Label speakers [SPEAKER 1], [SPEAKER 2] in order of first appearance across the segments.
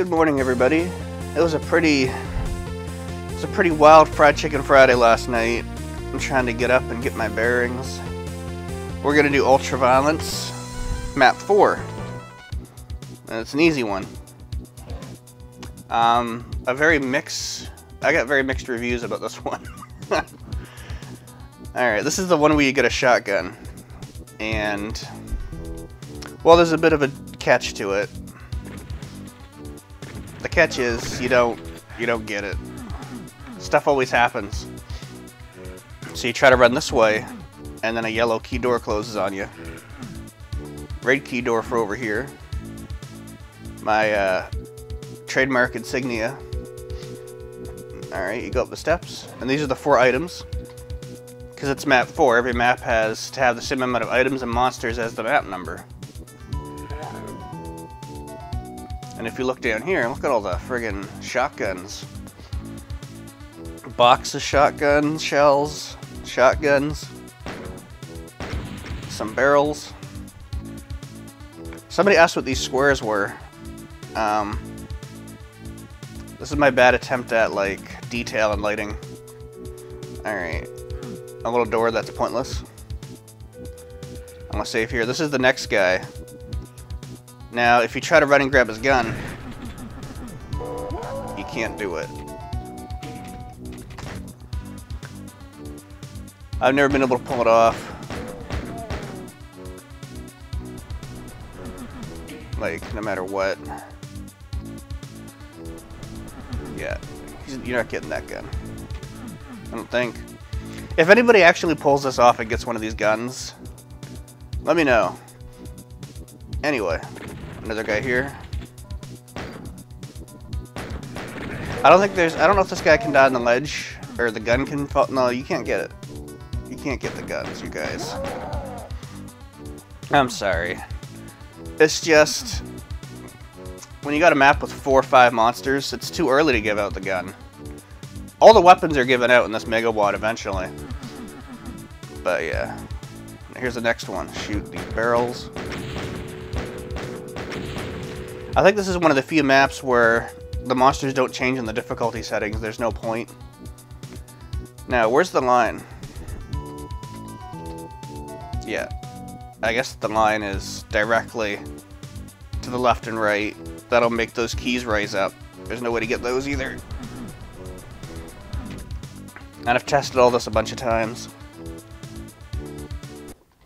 [SPEAKER 1] Good morning, everybody. It was a pretty, it was a pretty wild fried chicken Friday last night. I'm trying to get up and get my bearings. We're gonna do Ultraviolence, map four. And it's an easy one. Um, a very mixed. I got very mixed reviews about this one. All right, this is the one where you get a shotgun, and well, there's a bit of a catch to it. The catch is you don't you don't get it. Stuff always happens. So you try to run this way, and then a yellow key door closes on you. Red key door for over here. My uh, trademark insignia. Alright, you go up the steps, and these are the four items. Because it's map 4, every map has to have the same amount of items and monsters as the map number. And if you look down here, look at all the friggin' shotguns. Box of shotgun shells, shotguns, some barrels. Somebody asked what these squares were. Um, this is my bad attempt at like detail and lighting. Alright. A little door that's pointless. I'm gonna save here. This is the next guy. Now, if you try to run and grab his gun, you can't do it. I've never been able to pull it off. Like, no matter what. Yeah, you're not getting that gun. I don't think. If anybody actually pulls this off and gets one of these guns, let me know. Anyway, another guy here. I don't think there's, I don't know if this guy can die on the ledge, or the gun can fall, no, you can't get it. You can't get the guns, you guys. I'm sorry. It's just, when you got a map with four or five monsters, it's too early to give out the gun. All the weapons are given out in this Megawad eventually. But yeah. Here's the next one. Shoot these barrels. I think this is one of the few maps where the monsters don't change in the difficulty settings. There's no point. Now, where's the line? Yeah. I guess the line is directly to the left and right. That'll make those keys rise up. There's no way to get those either. And I've tested all this a bunch of times.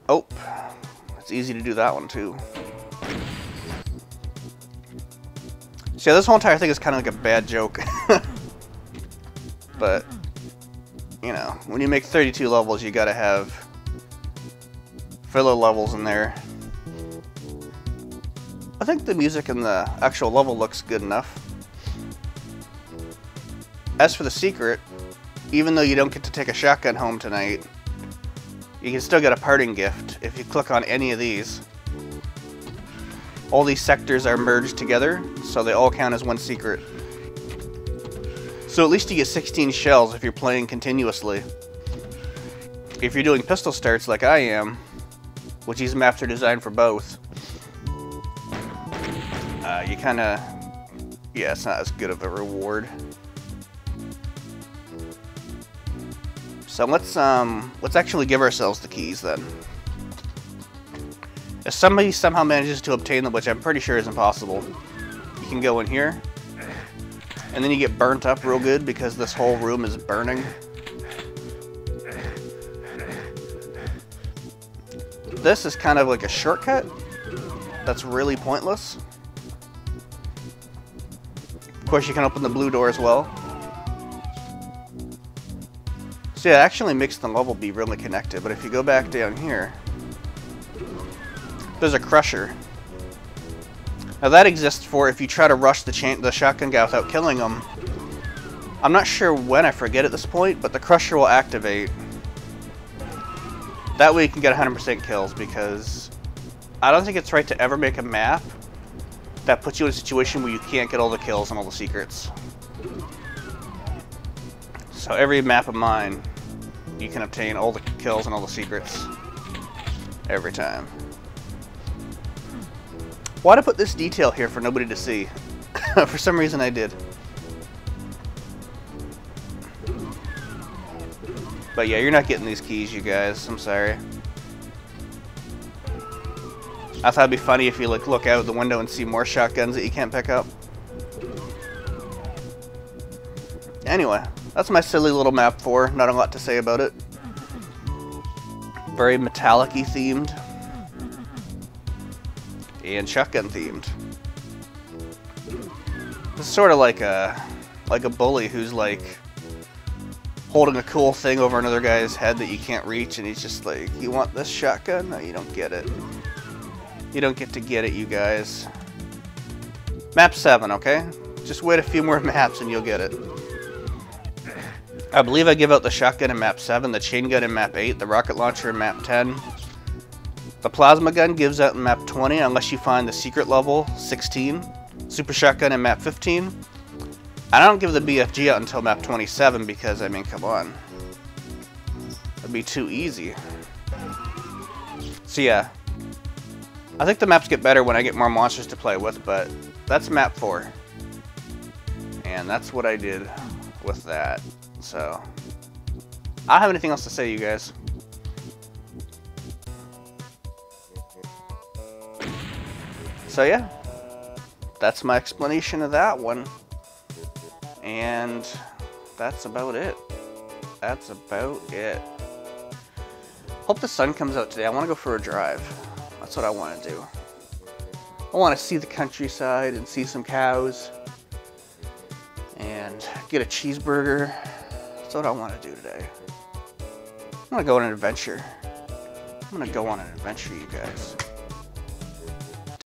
[SPEAKER 1] Oh, it's easy to do that one too. So yeah, this whole entire thing is kind of like a bad joke. but, you know, when you make 32 levels, you gotta have filler levels in there. I think the music and the actual level looks good enough. As for the secret, even though you don't get to take a shotgun home tonight, you can still get a parting gift if you click on any of these. All these sectors are merged together, so they all count as one secret. So at least you get 16 shells if you're playing continuously. If you're doing pistol starts like I am, which these maps are designed for both, uh, you kind of, yeah, it's not as good of a reward. So let's um let's actually give ourselves the keys then. If somebody somehow manages to obtain them, which I'm pretty sure is impossible, you can go in here, and then you get burnt up real good because this whole room is burning. This is kind of like a shortcut that's really pointless. Of course, you can open the blue door as well. So yeah, it actually makes the level be really connected, but if you go back down here, there's a crusher. Now that exists for if you try to rush the, the shotgun guy without killing him. I'm not sure when, I forget at this point, but the crusher will activate. That way you can get 100% kills, because I don't think it's right to ever make a map that puts you in a situation where you can't get all the kills and all the secrets. So every map of mine, you can obtain all the kills and all the secrets every time. Why to put this detail here four nobody to see? For some reason I did. But yeah, you're not getting these keys, you guys. I'm sorry. I thought it'd be funny if you like look out the window and see more shotguns that you can't pick up. Anyway, that's my silly little map for. Not a lot to say about it. Very metallic themed. And shotgun themed. It's sort of like a like a bully who's like holding a cool thing over another guy's head that you can't reach and he's just like, you want this shotgun? No, you don't get it. You don't get to get it, you guys. Map 7, okay? Just wait a few more maps and you'll get it. I believe I give out the shotgun in map 7, the chain gun in map 8, the rocket launcher in map 10. The plasma gun gives out in map 20 unless you find the secret level 16. Super shotgun in map 15. I don't give the BFG out until map 27 because, I mean, come on. That'd be too easy. So yeah. I think the maps get better when I get more monsters to play with, but that's map 4. And that's what I did with that. So, I don't have anything else to say, you guys. So yeah, that's my explanation of that one. And that's about it. That's about it. Hope the sun comes out today. I want to go for a drive. That's what I want to do. I want to see the countryside and see some cows and get a cheeseburger that's what I want to do today. I'm going to go on an adventure. I'm going to go on an adventure, you guys.